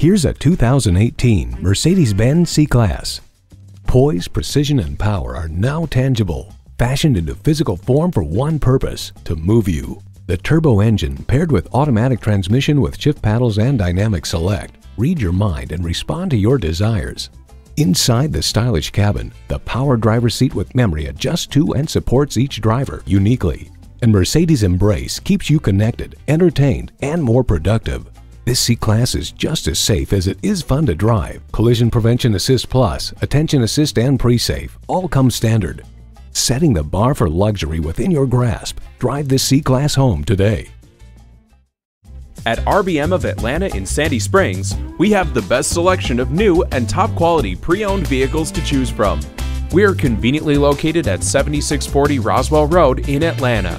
Here's a 2018 Mercedes-Benz C-Class. Poise, precision, and power are now tangible, fashioned into physical form for one purpose, to move you. The turbo engine, paired with automatic transmission with shift paddles and dynamic select, read your mind and respond to your desires. Inside the stylish cabin, the power driver seat with memory adjusts to and supports each driver uniquely. And Mercedes mbrace keeps you connected, entertained, and more productive. This C-Class is just as safe as it is fun to drive. Collision Prevention Assist Plus, Attention Assist and Pre-Safe all come standard. Setting the bar for luxury within your grasp. Drive this C-Class home today. At RBM of Atlanta in Sandy Springs, we have the best selection of new and top quality pre owned vehicles to choose from. We are conveniently located at 7640 Roswell Road in Atlanta.